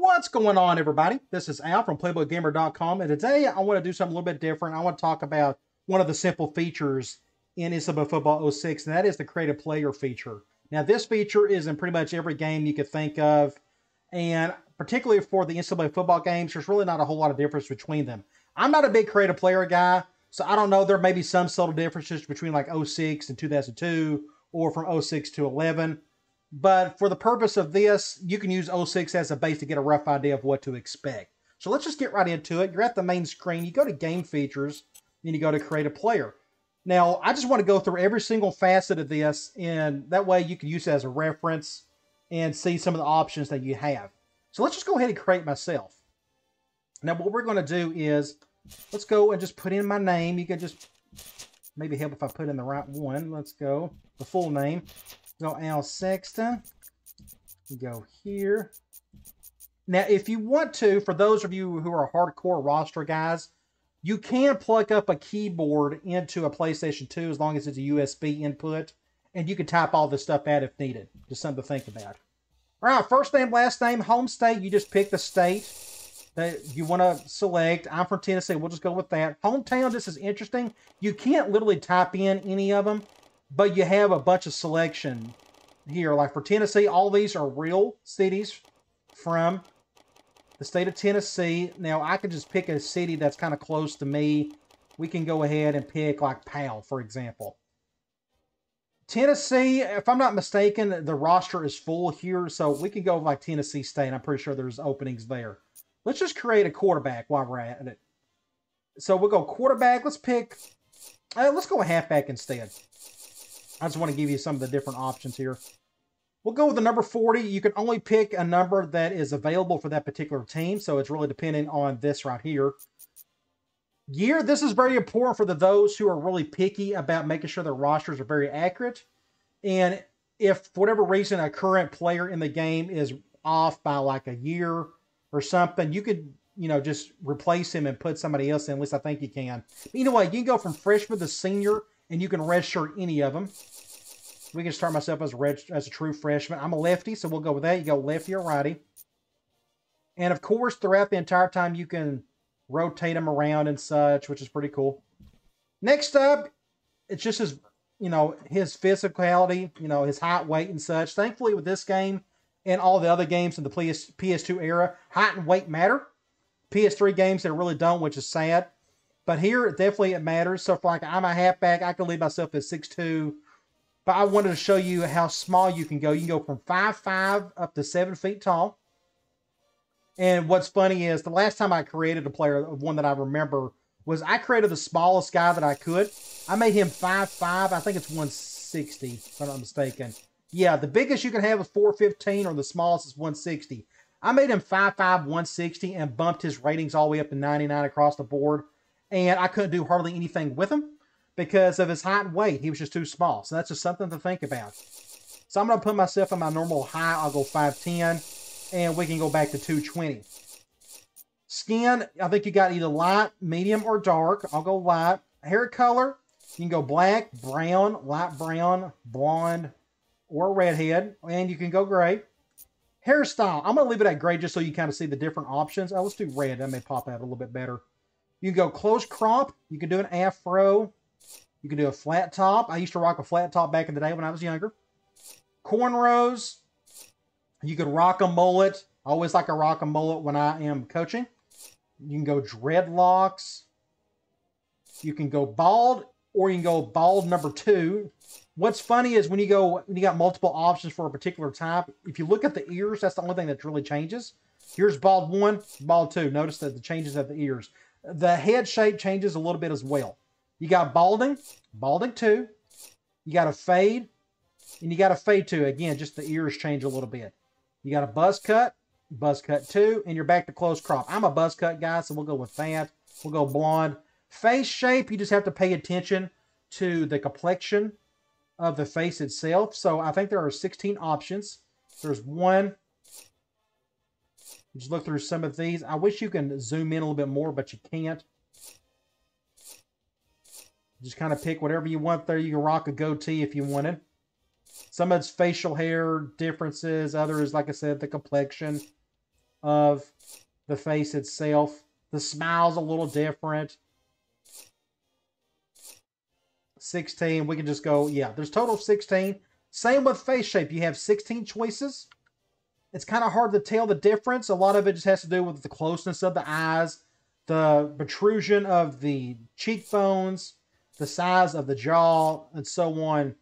What's going on, everybody? This is Al from PlaybookGamer.com, and today I want to do something a little bit different. I want to talk about one of the simple features in NCAA Football 06, and that is the Create a Player feature. Now, this feature is in pretty much every game you could think of, and particularly for the NCAA football games, there's really not a whole lot of difference between them. I'm not a big Create a Player guy, so I don't know. There may be some subtle differences between like 06 and 2002, or from 06 to 11 but for the purpose of this, you can use 06 as a base to get a rough idea of what to expect. So let's just get right into it. You're at the main screen. You go to Game Features, and you go to Create a Player. Now, I just want to go through every single facet of this, and that way you can use it as a reference and see some of the options that you have. So let's just go ahead and create myself. Now, what we're going to do is, let's go and just put in my name. You can just maybe help if I put in the right one. Let's go. The full name. Go Al Sexton. Go here. Now, if you want to, for those of you who are hardcore roster guys, you can plug up a keyboard into a PlayStation 2 as long as it's a USB input, and you can type all this stuff out if needed. Just something to think about. All right, first name, last name, home state. You just pick the state that you want to select. I'm from Tennessee. We'll just go with that. Hometown, this is interesting. You can't literally type in any of them but you have a bunch of selection here. Like for Tennessee, all these are real cities from the state of Tennessee. Now, I could just pick a city that's kind of close to me. We can go ahead and pick like Powell, for example. Tennessee, if I'm not mistaken, the roster is full here, so we can go like Tennessee State. I'm pretty sure there's openings there. Let's just create a quarterback while we're at it. So we'll go quarterback. Let's pick, uh, let's go a halfback instead. I just want to give you some of the different options here. We'll go with the number 40. You can only pick a number that is available for that particular team, so it's really depending on this right here. Year, this is very important for the those who are really picky about making sure their rosters are very accurate. And if, for whatever reason, a current player in the game is off by like a year or something, you could, you know, just replace him and put somebody else in. At least I think you can. Anyway, you can go from freshman to senior and you can redshirt any of them. We can start myself as a, red, as a true freshman. I'm a lefty, so we'll go with that. You go lefty or righty. And of course, throughout the entire time, you can rotate them around and such, which is pretty cool. Next up, it's just his, you know, his physicality, you know, his height, weight, and such. Thankfully, with this game and all the other games in the PS, PS2 era, height and weight matter. PS3 games, they really don't, which is sad. But here, definitely it matters. So, for like I'm a halfback, I can leave myself at 6'2". But I wanted to show you how small you can go. You can go from 5'5 up to 7 feet tall. And what's funny is the last time I created a player, one that I remember, was I created the smallest guy that I could. I made him 5'5". I think it's 160, if I'm not mistaken. Yeah, the biggest you can have is 415 or the smallest is 160. I made him 5'5", 160 and bumped his ratings all the way up to 99 across the board and I couldn't do hardly anything with him because of his height and weight. He was just too small. So that's just something to think about. So I'm going to put myself in my normal height. I'll go 5'10", and we can go back to 220. Skin, I think you got either light, medium, or dark. I'll go light. Hair color, you can go black, brown, light brown, blonde, or redhead. And you can go gray. Hairstyle, I'm going to leave it at gray just so you kind of see the different options. Oh, let's do red. That may pop out a little bit better. You can go close crop. You can do an afro. You can do a flat top. I used to rock a flat top back in the day when I was younger. Cornrows. You could rock a mullet. I always like a rock a mullet when I am coaching. You can go dreadlocks. You can go bald, or you can go bald number two. What's funny is when you go when you got multiple options for a particular type, if you look at the ears, that's the only thing that really changes. Here's bald one, bald two. Notice that the changes at the ears. The head shape changes a little bit as well. You got balding, balding two. You got a fade, and you got a fade two. Again, just the ears change a little bit. You got a buzz cut, buzz cut two, and you're back to close crop. I'm a buzz cut guy, so we'll go with that. We'll go blonde. Face shape, you just have to pay attention to the complexion of the face itself. So I think there are 16 options. There's one, just look through some of these. I wish you can zoom in a little bit more, but you can't. Just kind of pick whatever you want there. You can rock a goatee if you wanted. Some of it's facial hair differences. Others, like I said, the complexion. of the face itself. The smile's a little different. 16. We can just go, yeah, there's total of 16. Same with face shape. You have 16 choices. It's kind of hard to tell the difference. A lot of it just has to do with the closeness of the eyes, the protrusion of the cheekbones, the size of the jaw, and so on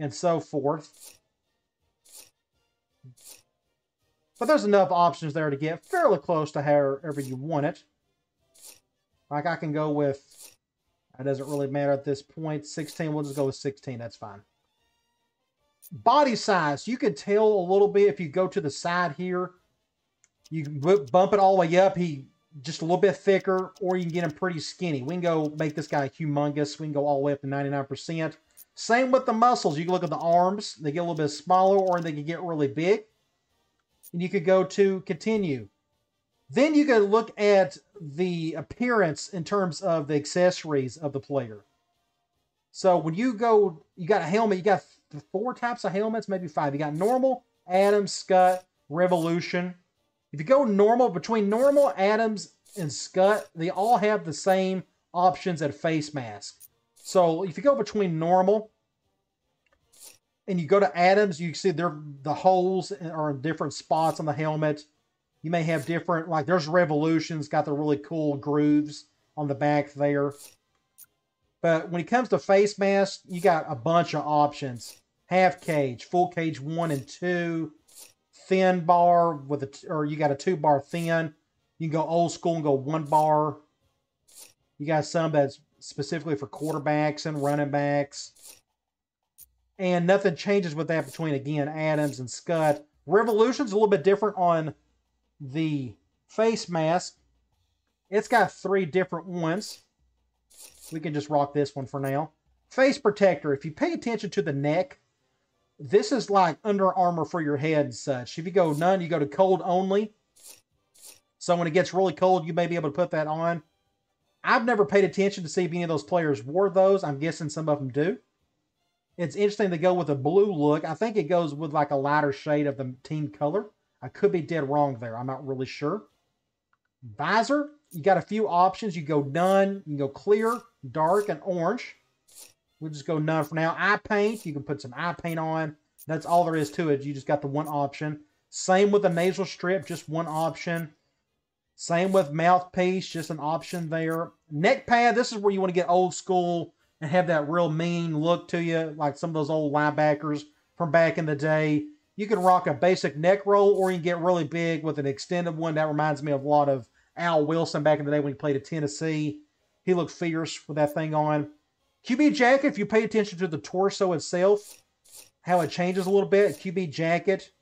and so forth. But there's enough options there to get fairly close to however you want it. Like I can go with, it doesn't really matter at this point, 16, we'll just go with 16, that's fine. Body size, you can tell a little bit if you go to the side here. You can bump it all the way up, he just a little bit thicker, or you can get him pretty skinny. We can go make this guy humongous. We can go all the way up to 99%. Same with the muscles. You can look at the arms. They get a little bit smaller, or they can get really big and you could go to continue. Then you can look at the appearance in terms of the accessories of the player. So when you go, you got a helmet, you got four types of helmets, maybe five. You got normal, Adams, Schutt, Revolution. If you go normal, between normal, Adams, and Schutt, they all have the same options at face mask. So if you go between normal and you go to Adams, you see there the holes are in different spots on the helmet. You may have different, like there's Revolutions, got the really cool grooves on the back there. But when it comes to face mask, you got a bunch of options. Half cage, full cage one and two, thin bar with a, or you got a two bar thin. You can go old school and go one bar. You got some that's specifically for quarterbacks and running backs. And nothing changes with that between, again, Adams and Schutt. Revolution's a little bit different on the face mask. It's got three different ones. We can just rock this one for now. Face protector. If you pay attention to the neck, this is like Under Armour for your head and such. If you go none, you go to cold only. So when it gets really cold, you may be able to put that on. I've never paid attention to see if any of those players wore those. I'm guessing some of them do. It's interesting to go with a blue look. I think it goes with like a lighter shade of the team color. I could be dead wrong there. I'm not really sure. Visor, you got a few options. You go none, you go clear, dark, and orange. We'll just go none for now. Eye paint, you can put some eye paint on. That's all there is to it. You just got the one option. Same with the nasal strip, just one option. Same with mouthpiece, just an option there. Neck pad, this is where you want to get old school and have that real mean look to you, like some of those old linebackers from back in the day. You can rock a basic neck roll, or you can get really big with an extended one. That reminds me of a lot of Al Wilson back in the day when he played at Tennessee. He looked fierce with that thing on. QB jacket, if you pay attention to the torso itself, how it changes a little bit. QB jacket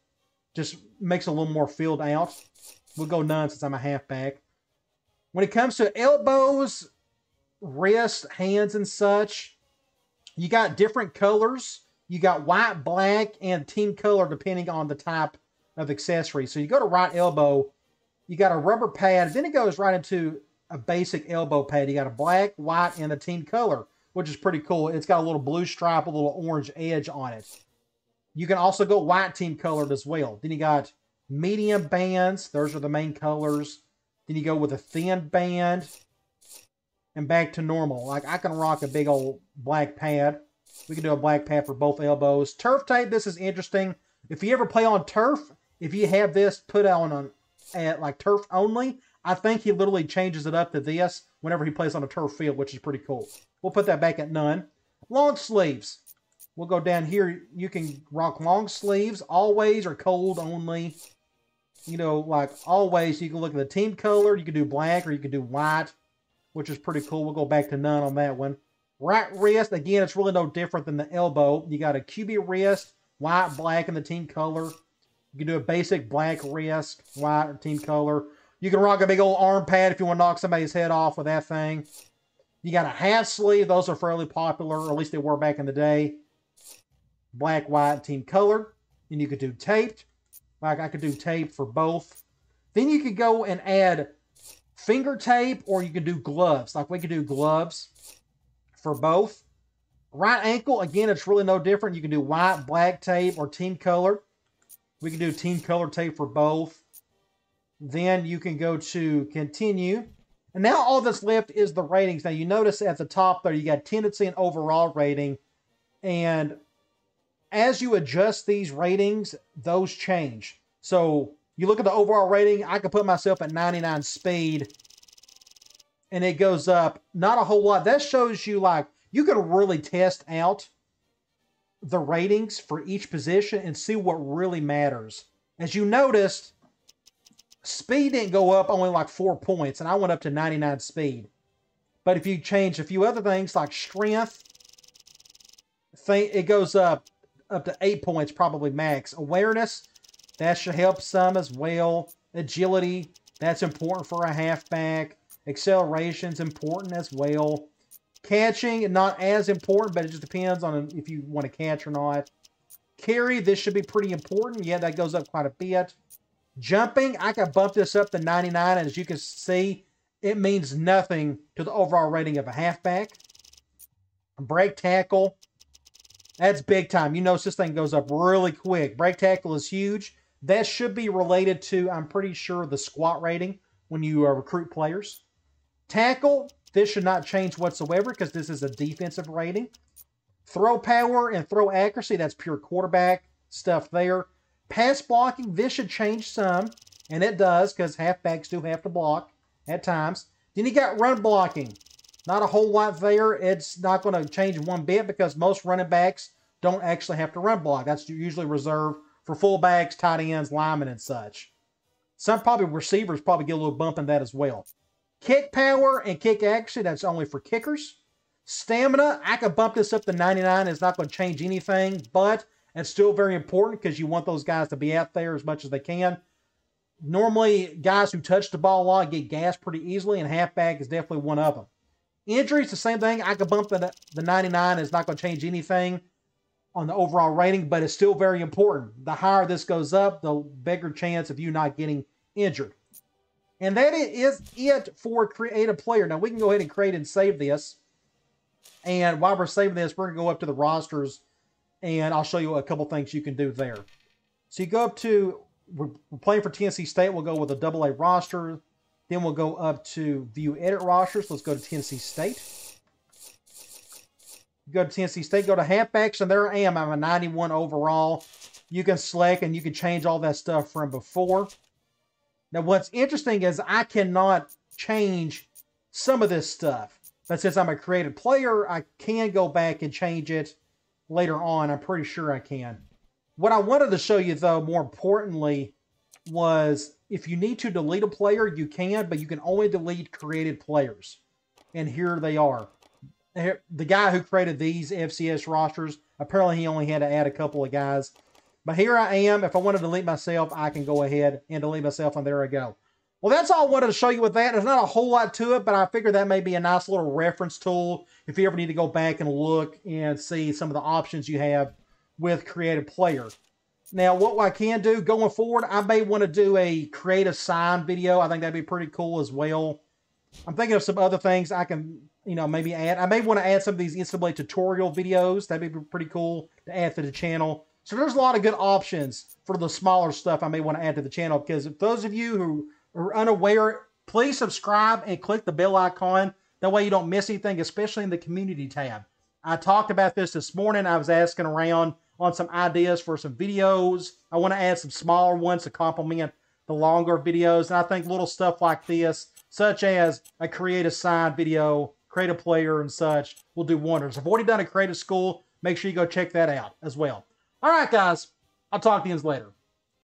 just makes a little more filled out. We'll go none since I'm a halfback. When it comes to elbows, wrist, hands, and such. You got different colors. You got white, black, and team color depending on the type of accessory. So you go to right elbow, you got a rubber pad. Then it goes right into a basic elbow pad. You got a black, white, and a team color, which is pretty cool. It's got a little blue stripe, a little orange edge on it. You can also go white team colored as well. Then you got medium bands. Those are the main colors. Then you go with a thin band and back to normal. Like I can rock a big old black pad. We can do a black pad for both elbows. Turf tape, this is interesting. If you ever play on turf, if you have this put on on at like turf only, I think he literally changes it up to this whenever he plays on a turf field, which is pretty cool. We'll put that back at none. Long sleeves. We'll go down here. You can rock long sleeves, always or cold only. You know, like always, you can look at the team color. You can do black or you can do white which is pretty cool. We'll go back to none on that one. Right wrist, again, it's really no different than the elbow. You got a QB wrist, white, black, and the team color. You can do a basic black wrist, white, team color. You can rock a big old arm pad if you want to knock somebody's head off with that thing. You got a half sleeve. Those are fairly popular, or at least they were back in the day. Black, white, team color. And you could do taped. Like I could do tape for both. Then you could go and add finger tape or you can do gloves. Like we could do gloves for both. Right ankle, again, it's really no different. You can do white, black tape, or team color. We can do team color tape for both. Then you can go to continue. And now all that's left is the ratings. Now you notice at the top there, you got tendency and overall rating. And as you adjust these ratings, those change. So you look at the overall rating, I can put myself at 99 speed and it goes up not a whole lot. That shows you like you can really test out the ratings for each position and see what really matters. As you noticed, speed didn't go up only like four points, and I went up to 99 speed. But if you change a few other things like strength, it goes up up to eight points, probably max. Awareness, that should help some as well. Agility, that's important for a halfback. Acceleration's important as well. Catching, not as important, but it just depends on if you want to catch or not. Carry, this should be pretty important. Yeah, that goes up quite a bit. Jumping, I can bump this up to 99, and as you can see, it means nothing to the overall rating of a halfback. Break tackle, that's big time. You notice this thing goes up really quick. Break tackle is huge. That should be related to, I'm pretty sure, the squat rating when you uh, recruit players. Tackle, this should not change whatsoever because this is a defensive rating. Throw power and throw accuracy, that's pure quarterback stuff there. Pass blocking, this should change some, and it does because halfbacks do have to block at times. Then you got run blocking. Not a whole lot there. It's not going to change one bit because most running backs don't actually have to run block. That's usually reserved for fullbacks, tight ends, linemen, and such. Some probably receivers probably get a little bump in that as well. Kick power and kick action, that's only for kickers. Stamina, I could bump this up to 99. It's not going to change anything, but it's still very important because you want those guys to be out there as much as they can. Normally, guys who touch the ball a lot get gassed pretty easily, and halfback is definitely one of them. Injuries, the same thing. I could bump the, the 99. It's not going to change anything on the overall rating, but it's still very important. The higher this goes up, the bigger chance of you not getting injured. And that is it for create a player. Now we can go ahead and create and save this. And while we're saving this, we're going to go up to the rosters and I'll show you a couple things you can do there. So you go up to, we're playing for Tennessee State. We'll go with a double A roster. Then we'll go up to view edit rosters. Let's go to Tennessee State. Go to Tennessee State, go to halfbacks, and there I am. I'm a 91 overall. You can select and you can change all that stuff from before. Now, what's interesting is I cannot change some of this stuff. But since I'm a creative player, I can go back and change it later on. I'm pretty sure I can. What I wanted to show you, though, more importantly, was if you need to delete a player, you can, but you can only delete created players. And here they are. The guy who created these FCS rosters, apparently he only had to add a couple of guys. But here I am. If I want to delete myself, I can go ahead and delete myself, and there I go. Well, that's all I wanted to show you with that. There's not a whole lot to it, but I figure that may be a nice little reference tool if you ever need to go back and look and see some of the options you have with Creative Player. Now, what I can do going forward, I may want to do a creative sign video. I think that'd be pretty cool as well. I'm thinking of some other things I can, you know, maybe add. I may want to add some of these instantly tutorial videos. That'd be pretty cool to add to the channel. So there's a lot of good options for the smaller stuff I may want to add to the channel because if those of you who are unaware, please subscribe and click the bell icon. That way you don't miss anything, especially in the community tab. I talked about this this morning. I was asking around on some ideas for some videos. I want to add some smaller ones to complement the longer videos. And I think little stuff like this, such as a creative sign video, creative player and such, will do wonders. I've already done a creative school. Make sure you go check that out as well. All right, guys. I'll talk to you later.